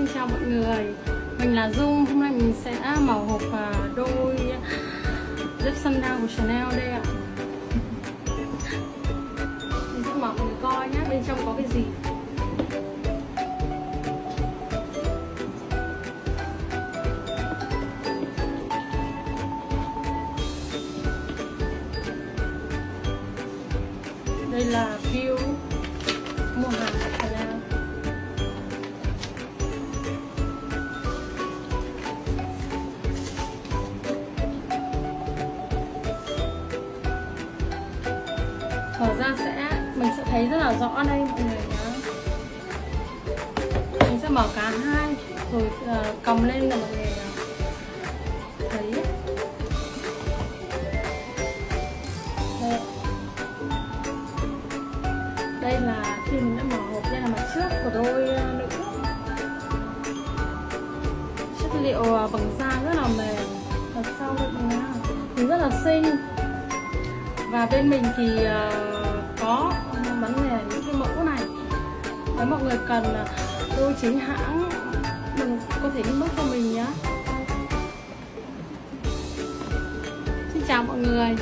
Xin chào mọi người. Mình là Dung. Hôm nay mình sẽ mở hộp à, đôi à, dép sandal của Chanel đây ạ. Mình sẽ mở mọi người coi nhé Bên trong có cái gì? Đây là view mở ra sẽ mình sẽ thấy rất là rõ đây mọi người nhá. Mình sẽ mở cả hai rồi uh, cầm lên là mọi người thấy. Đây. đây là khi mình đã mở hộp đây là mặt trước của đôi ờ, nữ. Chất liệu ờ, bằng da rất là mềm. Thật sau đây nhá? Rất là xinh. Và bên mình thì uh, có bán lẻ những cái mẫu này. Nếu mọi người cần đôi chính hãng mình có thể inbox cho mình nhé. Xin chào mọi người.